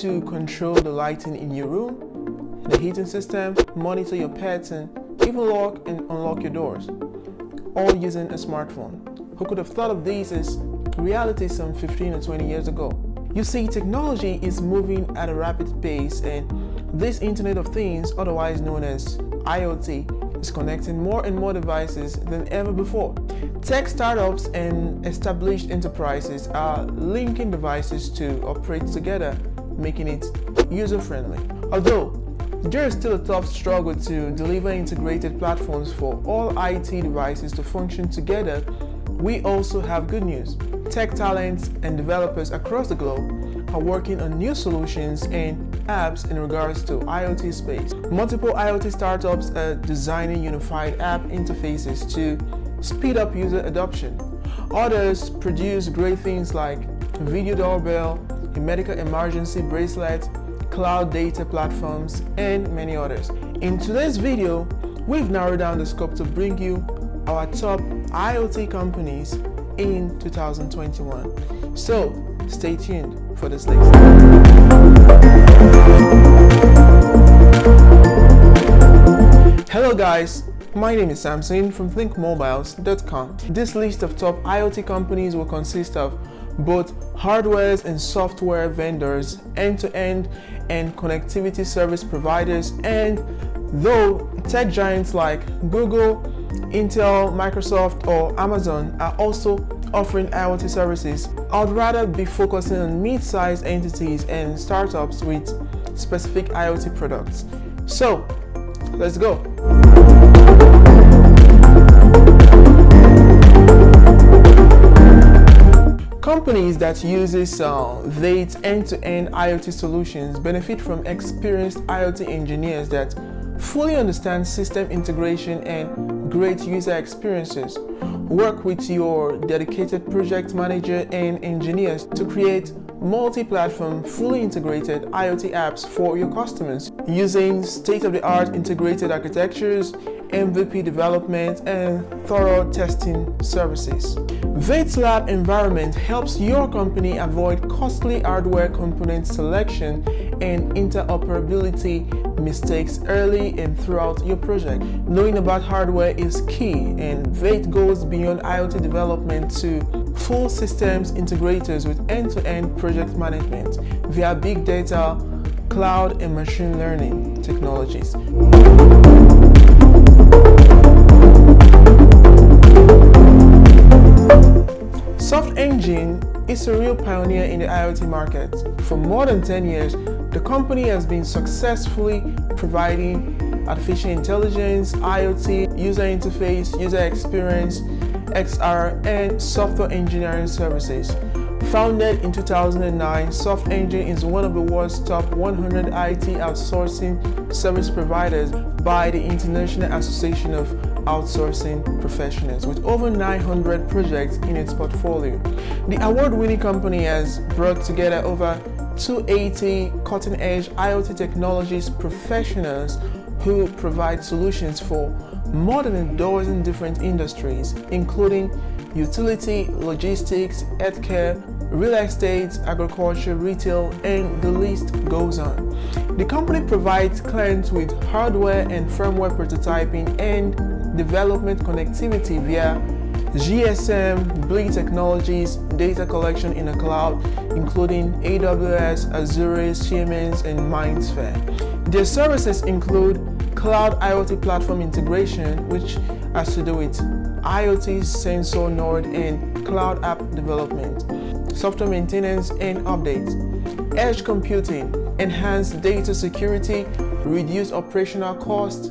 to control the lighting in your room, the heating system, monitor your pets, and even lock and unlock your doors, all using a smartphone. Who could have thought of this as reality some 15 or 20 years ago? You see, technology is moving at a rapid pace, and this Internet of Things, otherwise known as IoT, is connecting more and more devices than ever before. Tech startups and established enterprises are linking devices to operate together, making it user friendly. Although there is still a tough struggle to deliver integrated platforms for all IT devices to function together, we also have good news. Tech talents and developers across the globe are working on new solutions and apps in regards to IoT space. Multiple IoT startups are designing unified app interfaces to speed up user adoption. Others produce great things like video doorbell, medical emergency bracelet, cloud data platforms, and many others. In today's video, we've narrowed down the scope to bring you our top IoT companies in 2021. So stay tuned for this list. Hello guys, my name is Samson from thinkmobiles.com. This list of top IoT companies will consist of both hardware and software vendors, end-to-end and connectivity service providers, and though tech giants like Google, Intel, Microsoft, or Amazon are also offering IoT services, I'd rather be focusing on mid-sized entities and startups with specific IoT products. So, let's go. Companies that uses uh, Vates' end-to-end IoT solutions benefit from experienced IoT engineers that fully understand system integration and great user experiences. Work with your dedicated project manager and engineers to create multi-platform, fully integrated IoT apps for your customers using state-of-the-art integrated architectures, MVP development, and thorough testing services. Vates' Lab environment helps your company avoid costly hardware component selection and interoperability mistakes early and throughout your project. Knowing about hardware is key, and VAT goes beyond IoT development to full systems integrators with end-to-end project management via big data, cloud, and machine learning technologies. Softengi is a real pioneer in the IoT market. For more than 10 years, the company has been successfully providing artificial intelligence, IoT, user interface, user experience, XR, and software engineering services. Founded in 2009, Softengi is one of the world's top 100 IT outsourcing service providers by the International Association of outsourcing professionals with over 900 projects in its portfolio. The award-winning company has brought together over 280 cutting-edge IoT technologies professionals who provide solutions for more than a dozen different industries, including utility, logistics, healthcare, real estate, agriculture, retail, and the list goes on. The company provides clients with hardware and firmware prototyping and development connectivity via GSM, Blade Technologies, data collection in the cloud, including AWS, Azure, Siemens, and MindSphere. Their services include cloud IoT platform integration, which has to do with IoT sensor node and cloud app development, software maintenance and updates, edge computing, enhanced data security, reduced operational costs,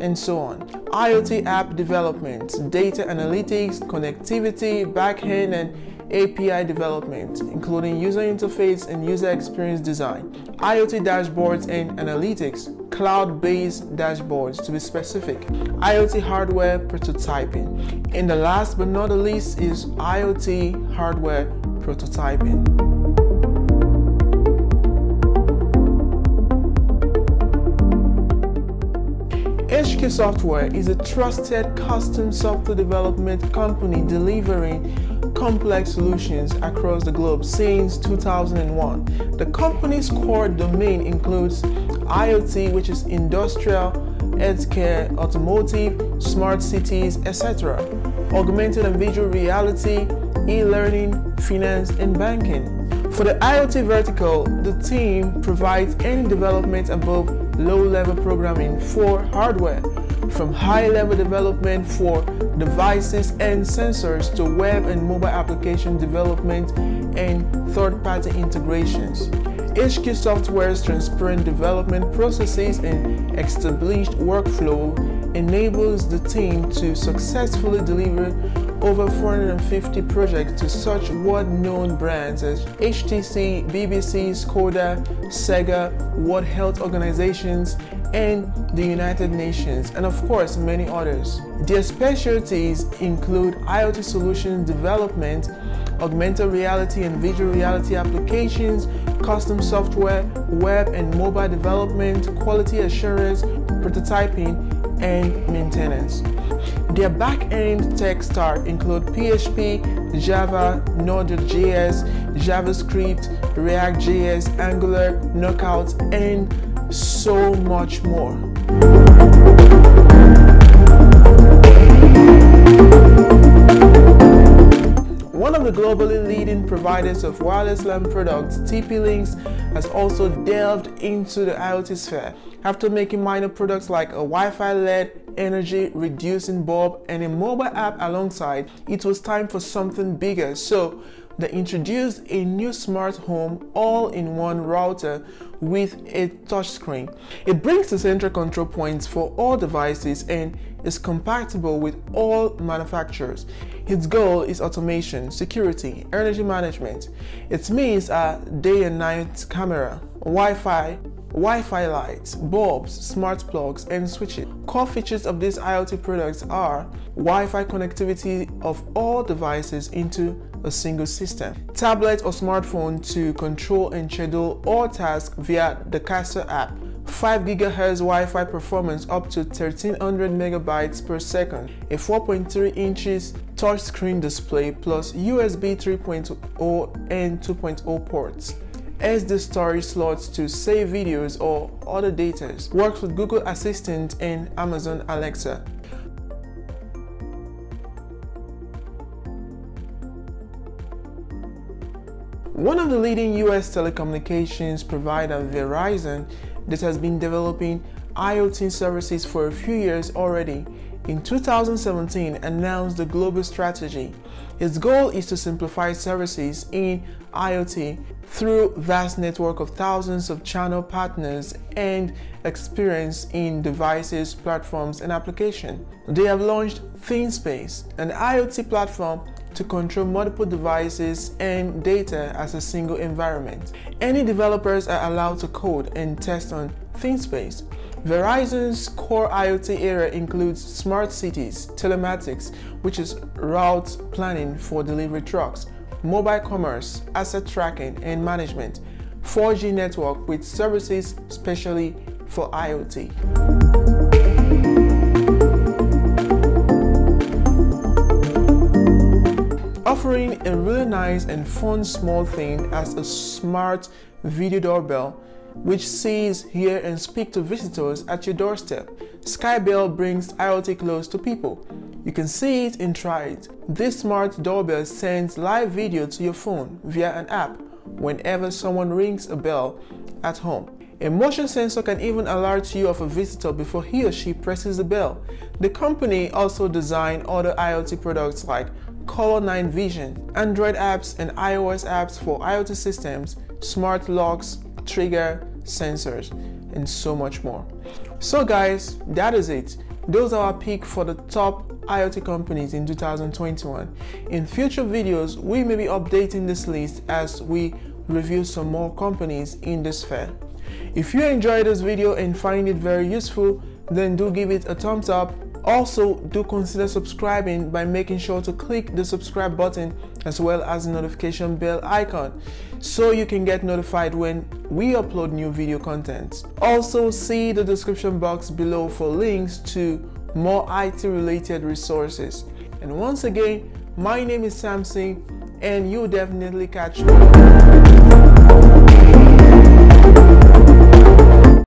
and so on. IoT app development, data analytics, connectivity, backend, and API development, including user interface and user experience design, IoT dashboards and analytics, cloud based dashboards to be specific, IoT hardware prototyping. And the last but not the least is IoT hardware prototyping. HQ Software is a trusted custom software development company delivering complex solutions across the globe since 2001. The company's core domain includes IoT, which is industrial, healthcare, automotive, smart cities, etc., augmented and visual reality, e-learning, finance, and banking. For the IoT vertical, the team provides any development above low-level programming for hardware, from high-level development for devices and sensors to web and mobile application development and third-party integrations. HQ Software's transparent development processes and established workflow enables the team to successfully deliver over 450 projects to such world-known brands as HTC, BBC, Skoda, Sega, World Health Organizations, and the United Nations, and of course many others. Their specialties include IoT solution development, augmented reality and visual reality applications, custom software, web and mobile development, quality assurance, prototyping, and maintenance. Their back-end tech stack include PHP, Java, Node.js, JavaScript, React.js, Angular, Knockout, and so much more. One of the globally leading providers of wireless LAN products, TP-Links, has also delved into the IoT sphere. After making minor products like a Wi-Fi LED energy reducing bulb and a mobile app alongside, it was time for something bigger. So they introduced a new smart home all-in-one router with a touchscreen. It brings the central control points for all devices and is compatible with all manufacturers. Its goal is automation, security, energy management. Its means are day and night camera, Wi-Fi, Wi-Fi lights, bulbs, smart plugs, and switches. Core features of these IoT products are Wi-Fi connectivity of all devices into a single system. Tablet or smartphone to control and schedule all tasks via the Kasa app. 5 GHz Wi-Fi performance up to 1300 megabytes per second, a 4.3 inches touchscreen display plus USB 3.0 and 2.0 ports. SD storage slots to save videos or other data. Works with Google Assistant and Amazon Alexa. One of the leading US telecommunications provider, Verizon, that has been developing IoT services for a few years already, in 2017 announced the global strategy. Its goal is to simplify services in IoT through vast network of thousands of channel partners and experience in devices, platforms, and applications. They have launched ThingSpace, an IoT platform to control multiple devices and data as a single environment. Any developers are allowed to code and test on ThingSpace. Verizon's core IoT area includes smart cities, telematics, which is route planning for delivery trucks, mobile commerce, asset tracking and management, 4G network with services specially for IoT. offering a really nice and fun small thing as a smart video doorbell which sees, hear and speak to visitors at your doorstep. Skybell brings IoT close to people. You can see it and try it. This smart doorbell sends live video to your phone via an app whenever someone rings a bell at home. A motion sensor can even alert you of a visitor before he or she presses the bell. The company also designed other IoT products like Color Night Vision, Android apps and iOS apps for IoT systems, smart locks, trigger, sensors, and so much more. So guys, that is it. Those are our pick for the top IoT companies in 2021. In future videos, we may be updating this list as we review some more companies in this fair. If you enjoyed this video and find it very useful, then do give it a thumbs up also, do consider subscribing by making sure to click the subscribe button as well as the notification bell icon so you can get notified when we upload new video content. Also, see the description box below for links to more IT related resources. And once again, My name is Samson, and you'll definitely catch me.